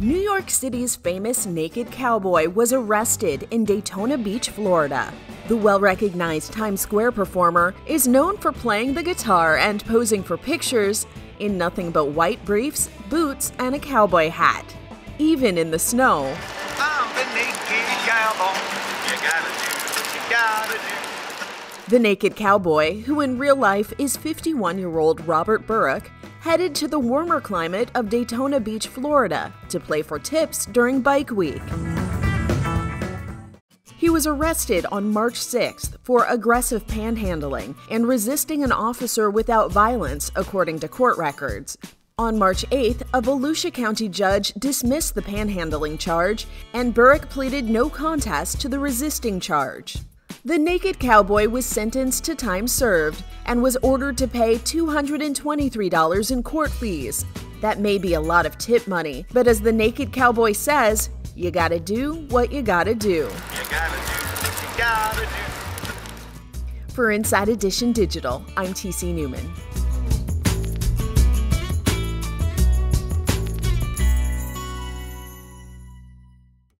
York City's famous naked cowboy was arrested in Daytona Beach, Florida. The well recognized Times Square performer is known for playing the guitar and posing for pictures in nothing but white briefs, boots, and a cowboy hat. Even in the snow. I'm the naked cowboy. You gotta do what you gotta do. The naked cowboy, who in real life is 51 year old Robert Burck, headed to the warmer climate of Daytona Beach, Florida, to play for tips during Bike Week. He was arrested on March 6th for aggressive panhandling and resisting an officer without violence, according to court records. On March 8th, a Volusia County judge dismissed the panhandling charge, and Burck pleaded no contest to the resisting charge. The naked cowboy was sentenced to time served and was ordered to pay $223 in court fees. That may be a lot of tip money, but as the naked cowboy says, you gotta do what you gotta do. You gotta do what you gotta do. For Inside Edition Digital, I'm TC Newman.